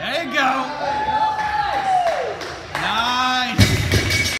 There you go.